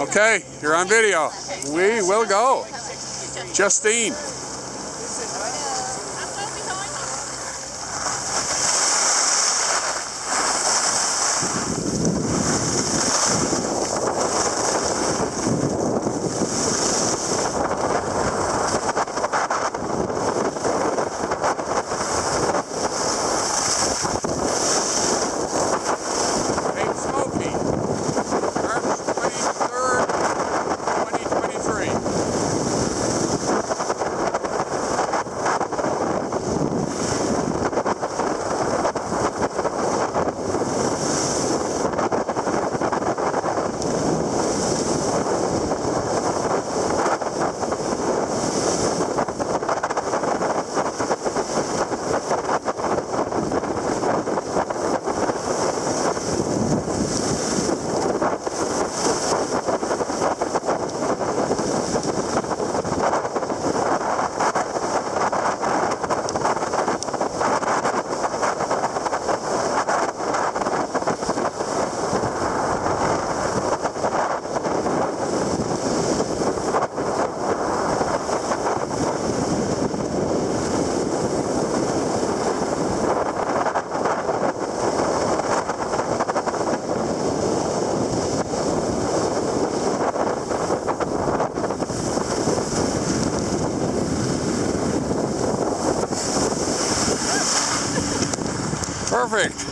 Okay, you're on video. We will go. Justine. Perfect.